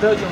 いただ。